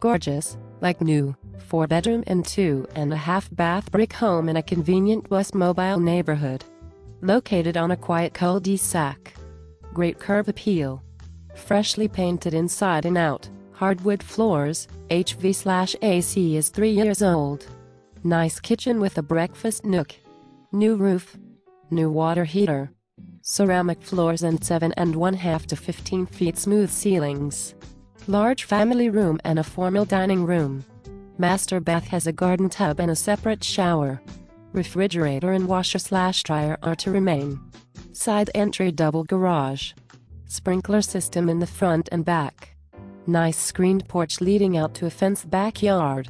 Gorgeous, like new, four bedroom and two and a half bath brick home in a convenient West Mobile neighborhood. Located on a quiet cul-de-sac. Great curb appeal. Freshly painted inside and out, hardwood floors, HV/AC is 3 years old. Nice kitchen with a breakfast nook. New roof. New water heater. Ceramic floors and 7 and 1 half to 15 feet smooth ceilings. Large family room and a formal dining room. Master bath has a garden tub and a separate shower. Refrigerator and washer slash dryer are to remain. Side entry double garage. Sprinkler system in the front and back. Nice screened porch leading out to a fenced backyard.